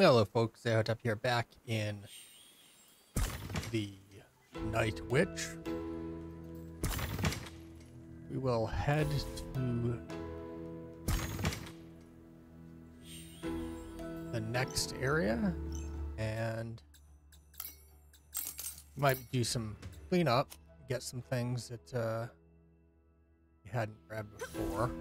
Hello folks, out up here back in the Knight Witch. We will head to the next area and might do some cleanup, get some things that uh, we hadn't grabbed before.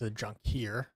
The junk here.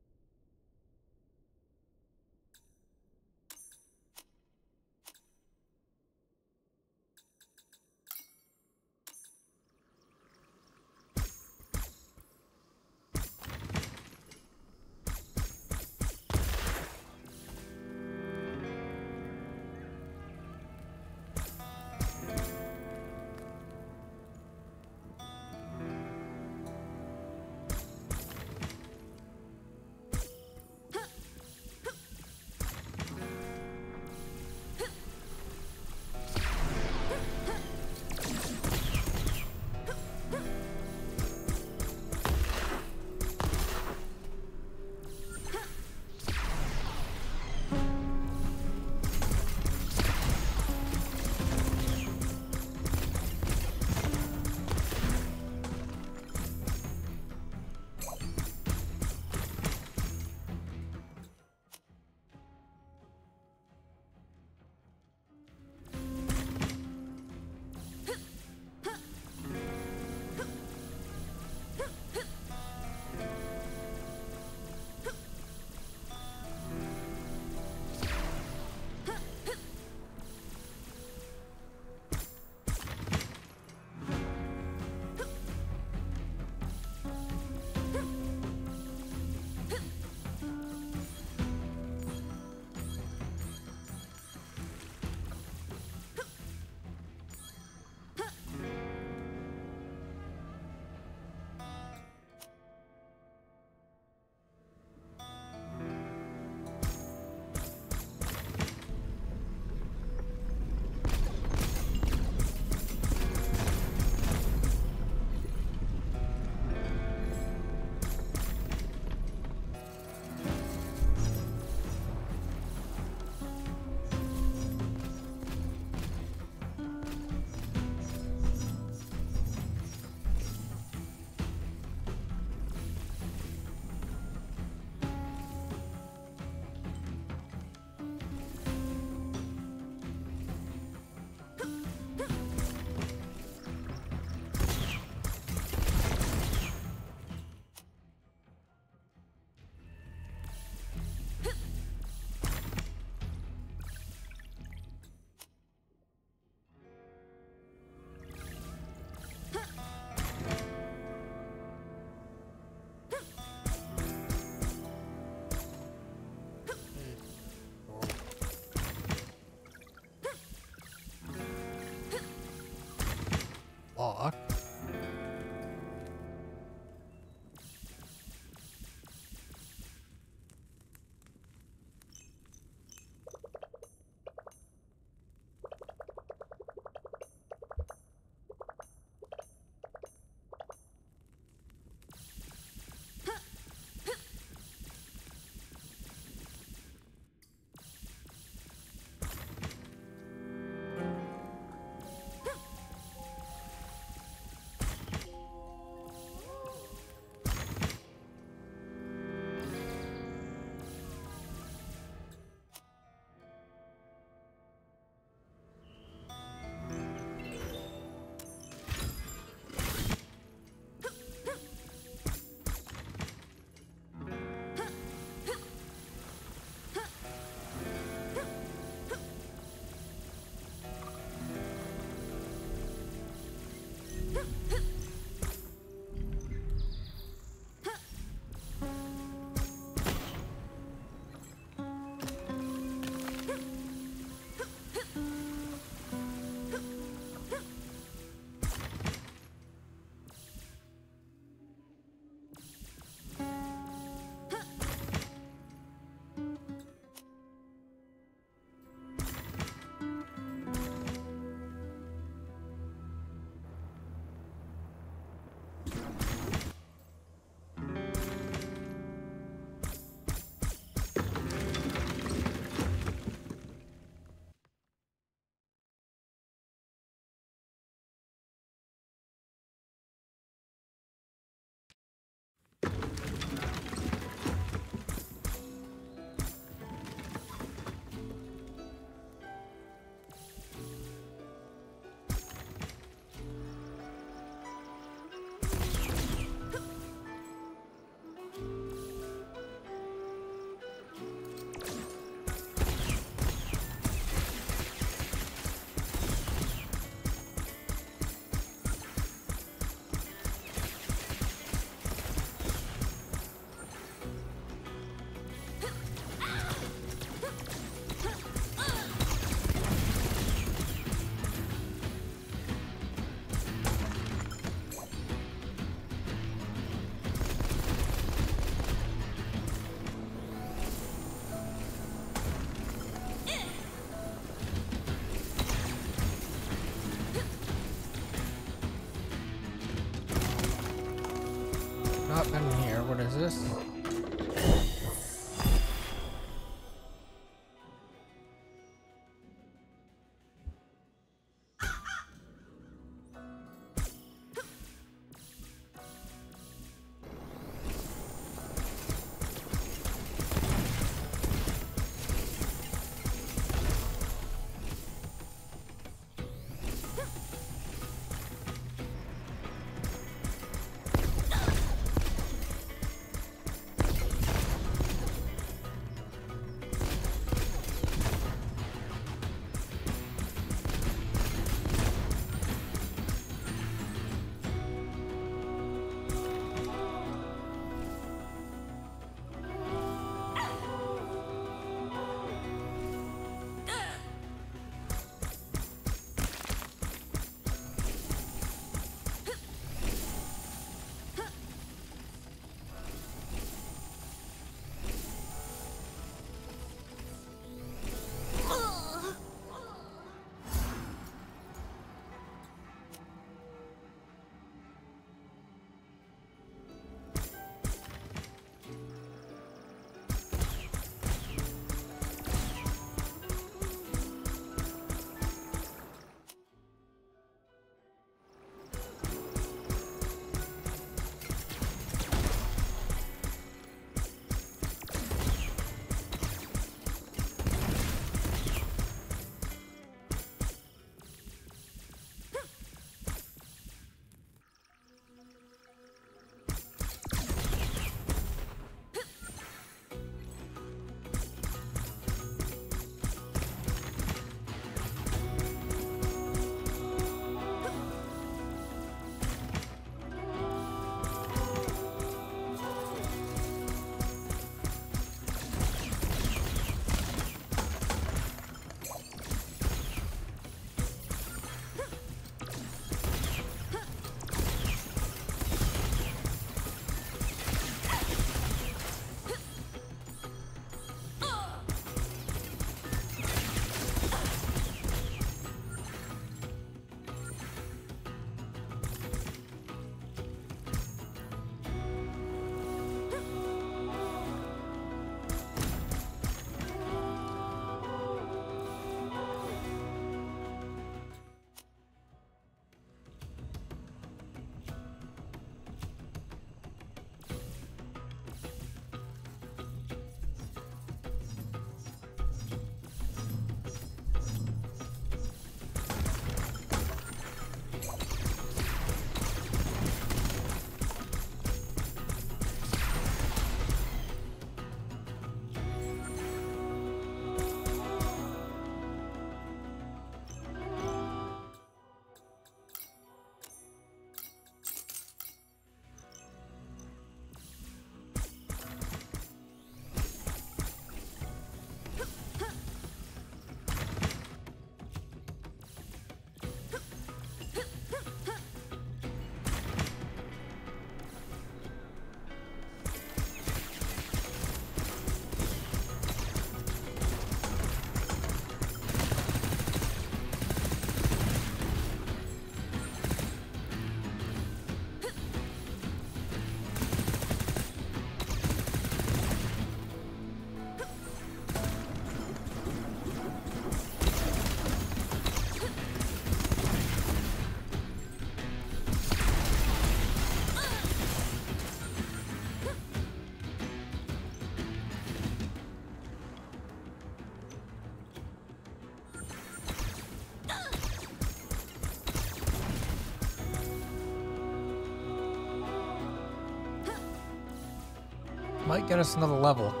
Might get us another level.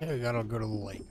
Yeah, we gotta go to the lake,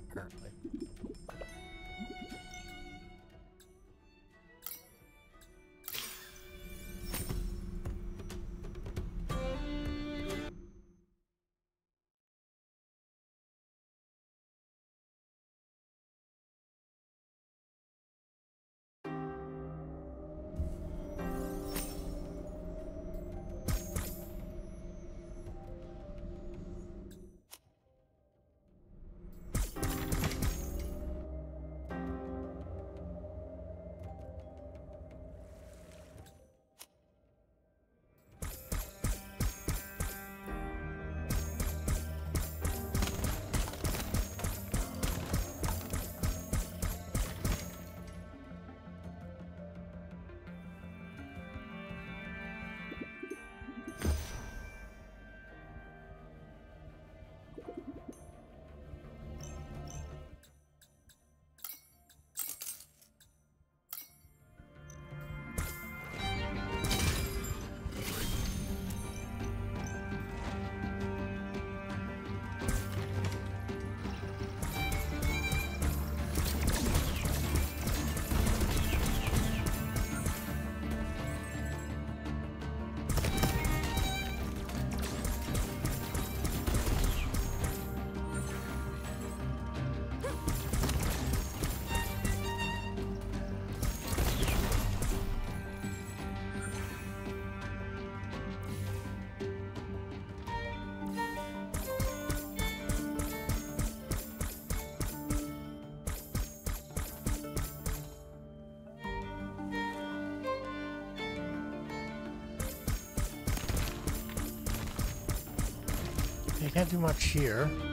can't do much here.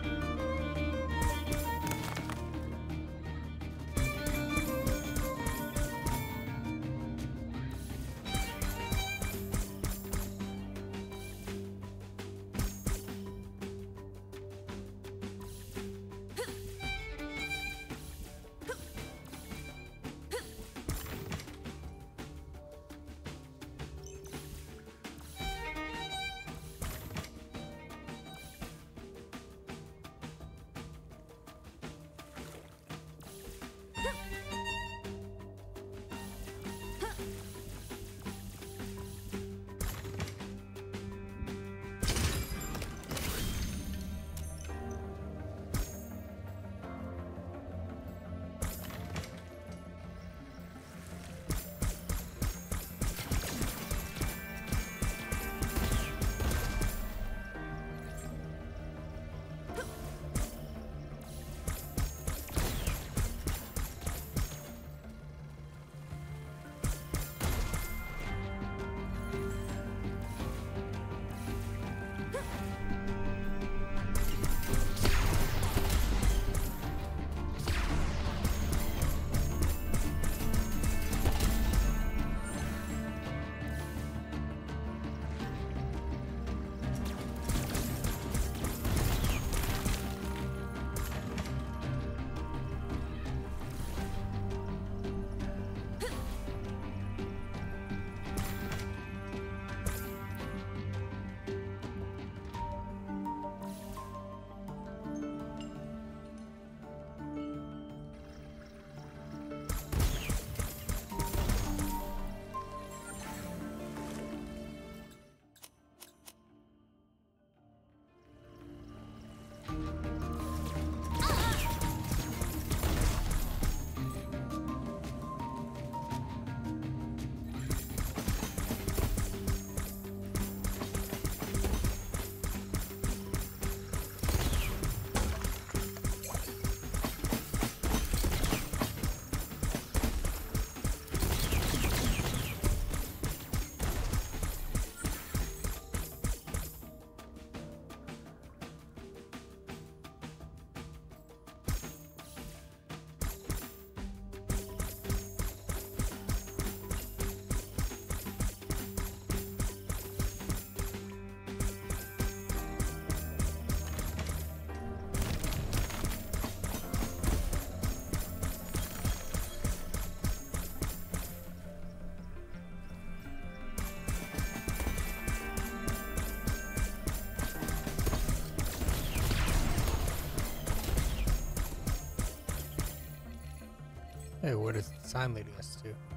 The leading us to?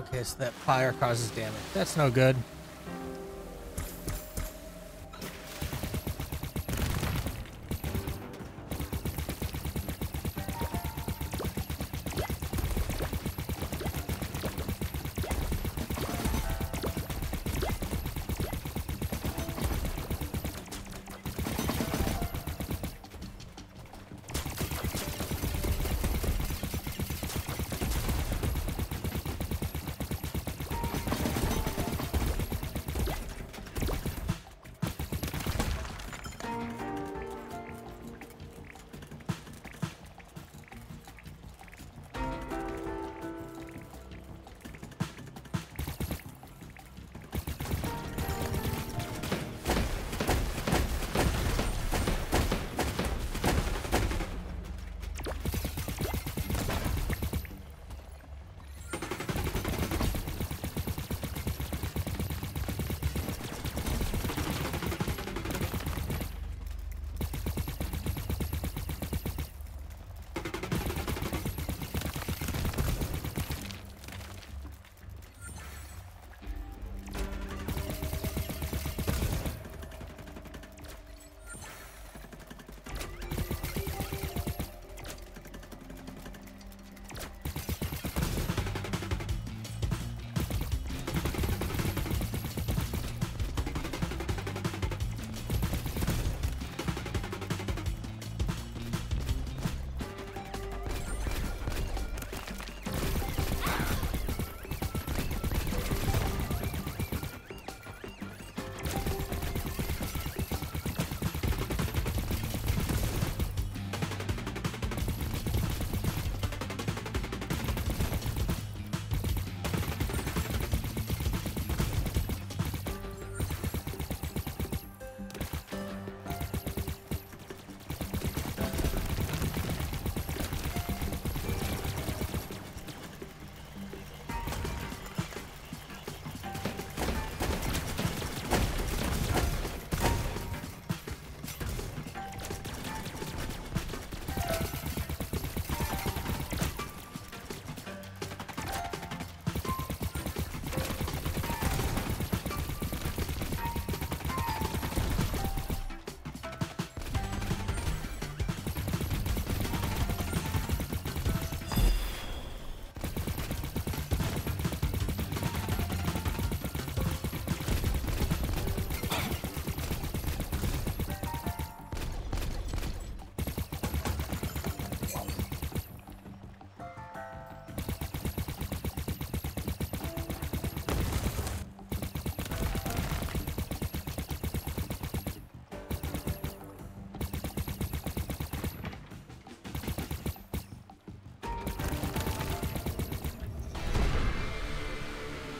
Okay, so that fire causes damage. That's no good.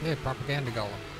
Yeah, propaganda golem.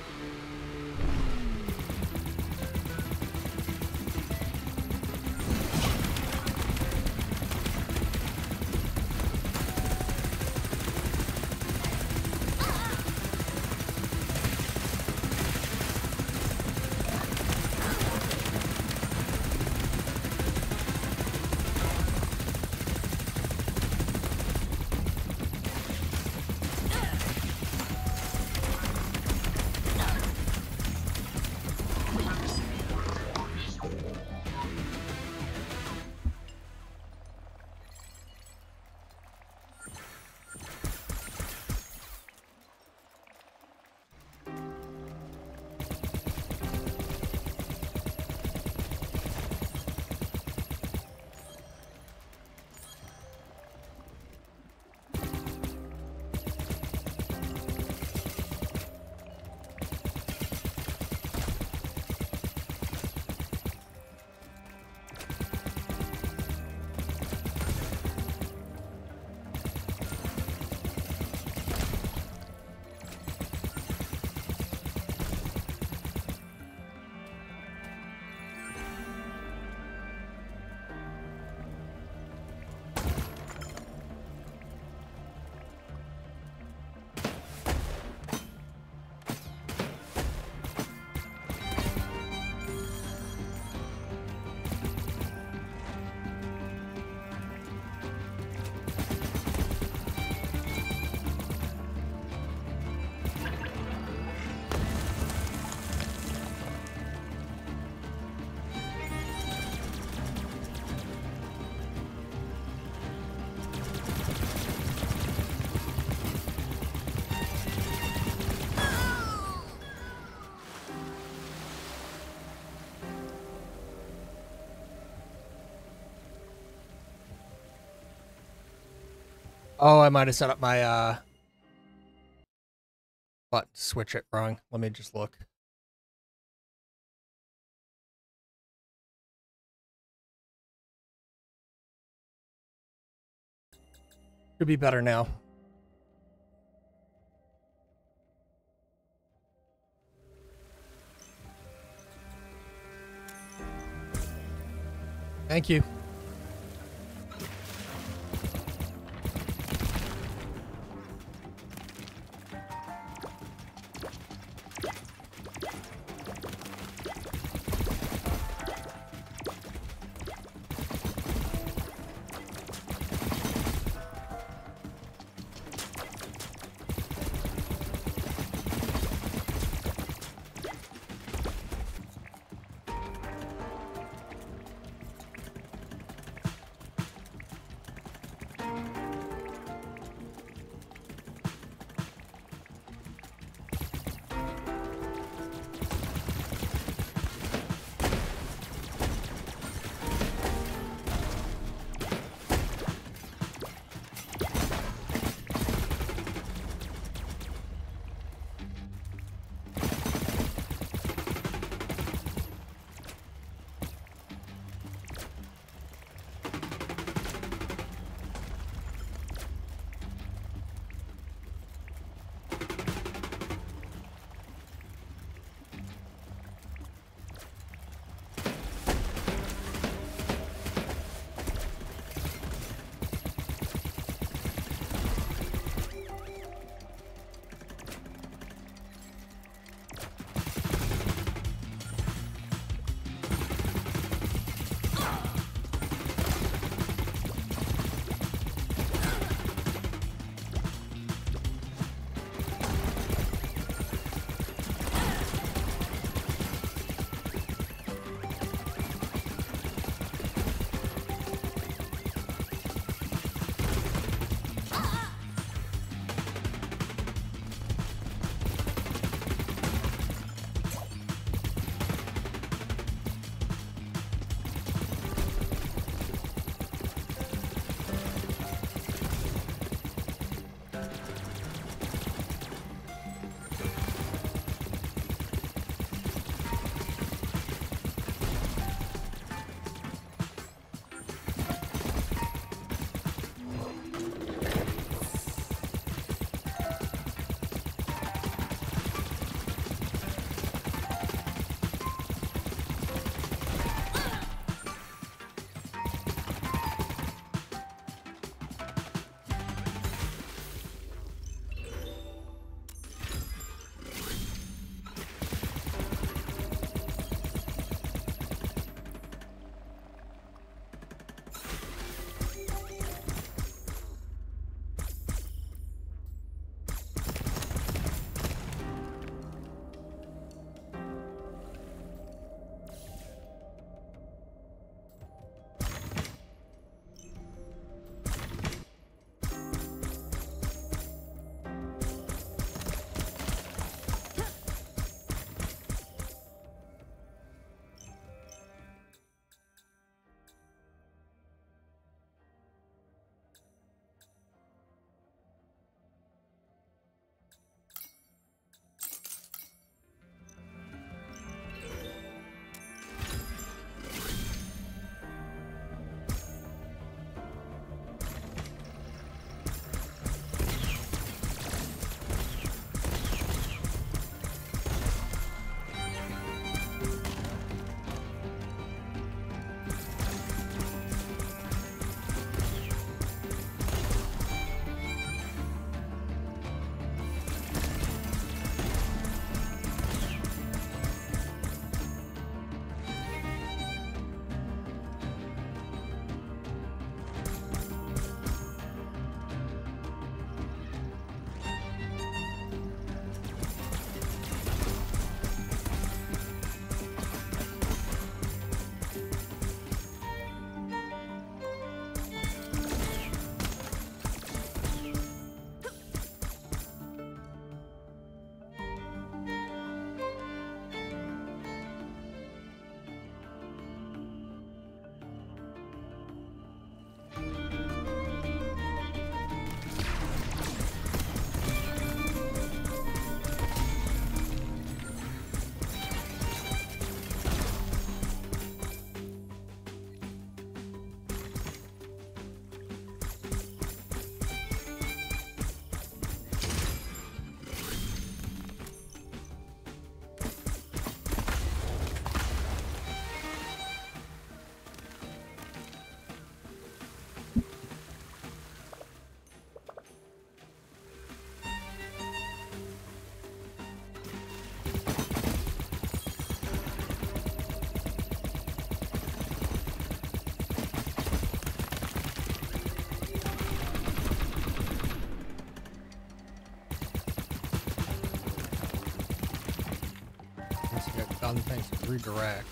Oh, I might have set up my uh to switch it wrong. Let me just look. Should be better now. Thank you. Thanks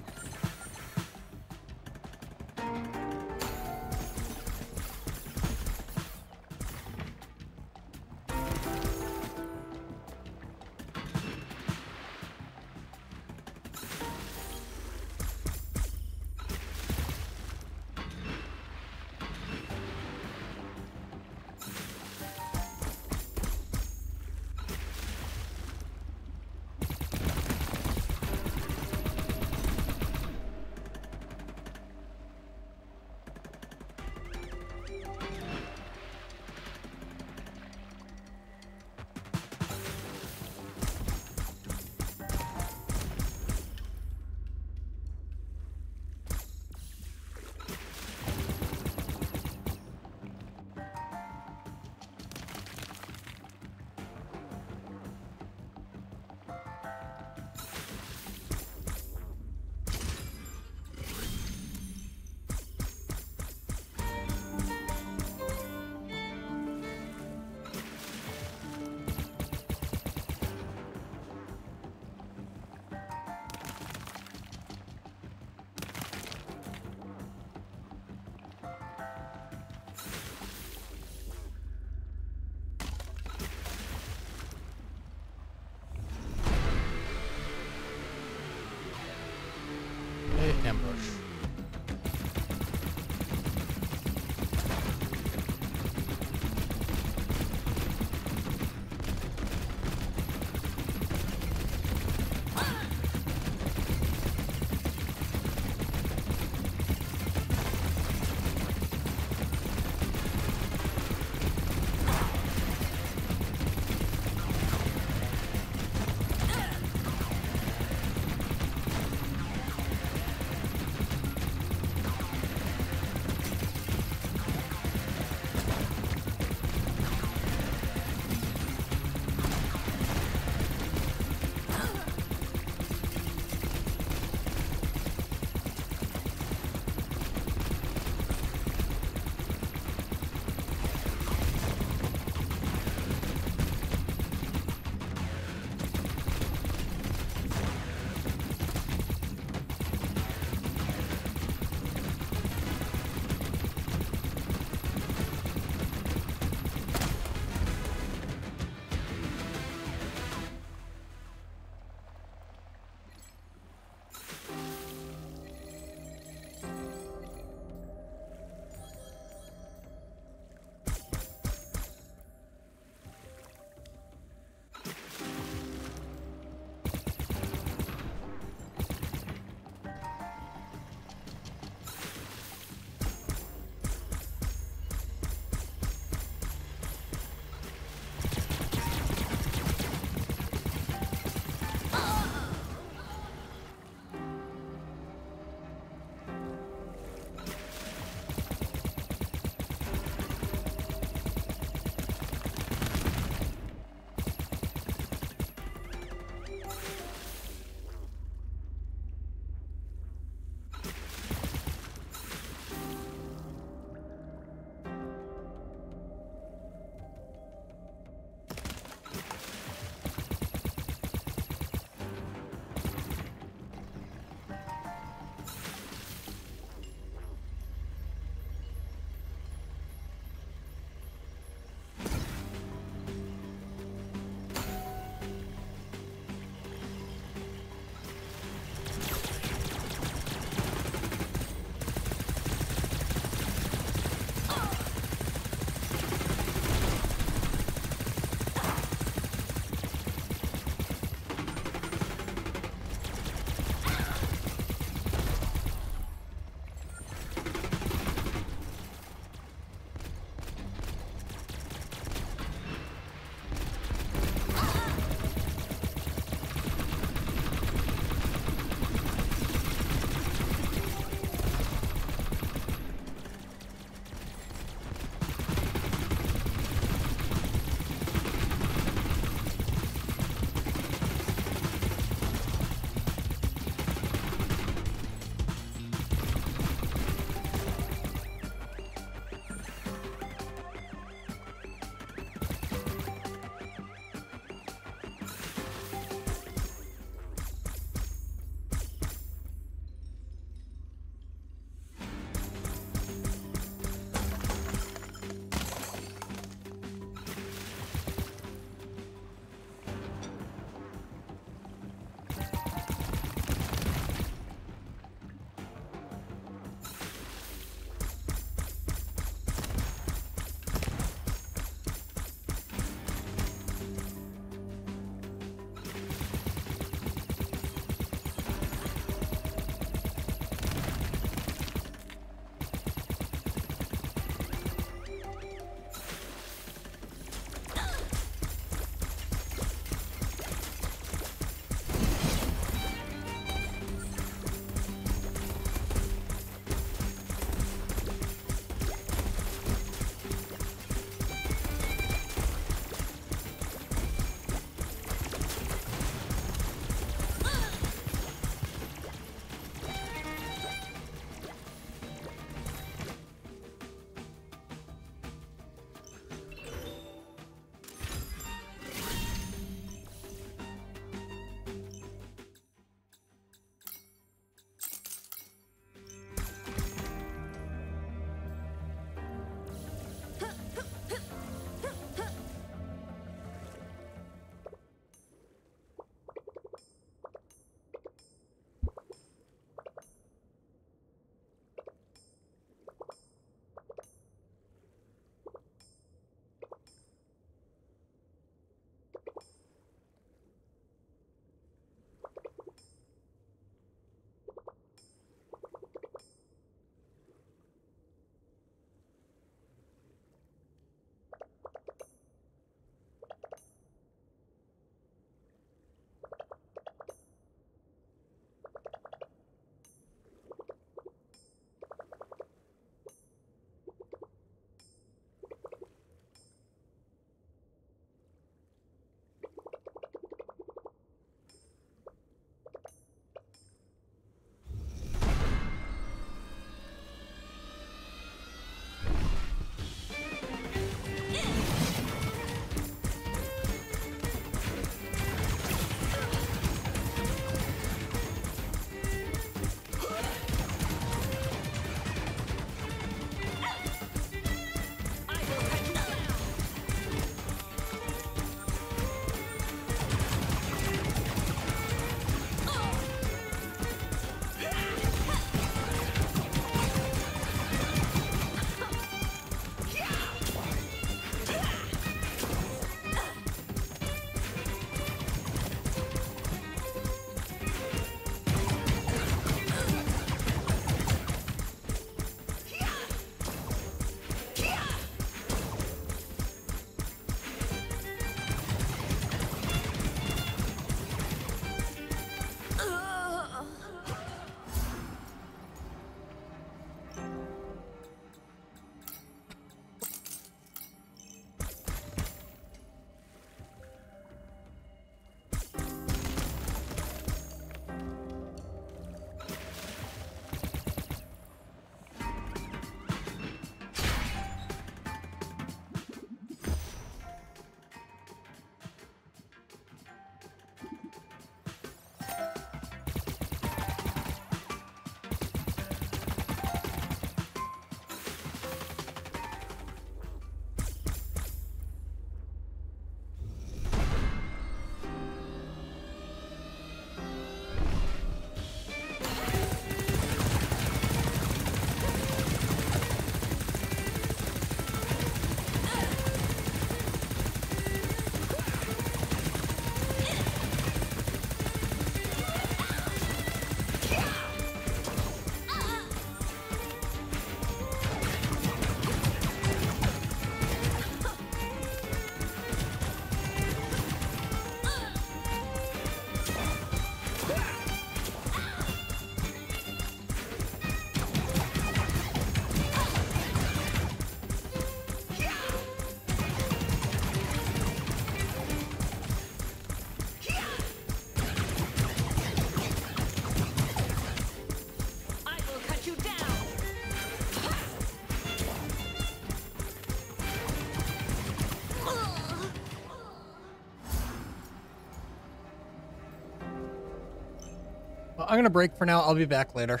I'm going to break for now. I'll be back later.